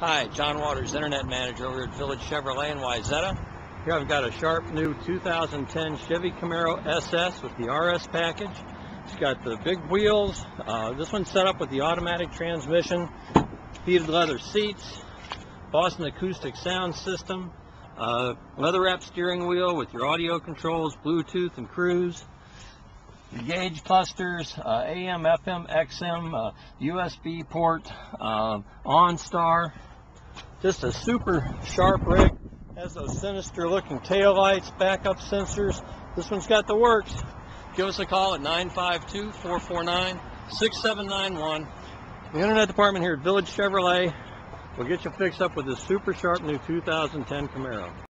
Hi, John Watters, Internet Manager over at Village Chevrolet in Wayzata. Here I've got a sharp new 2010 Chevy Camaro SS with the RS package. It's got the big wheels. Uh, this one's set up with the automatic transmission, heated leather seats, Boston acoustic sound system, uh, leather wrap steering wheel with your audio controls, Bluetooth and cruise your gauge clusters, uh, AM, FM, XM, uh, USB port, uh, OnStar. Just a super sharp rig. Has those sinister looking tail lights, backup sensors. This one's got the works. Give us a call at 952-449-6791. The Internet Department here at Village Chevrolet will get you fixed up with this super sharp new 2010 Camaro.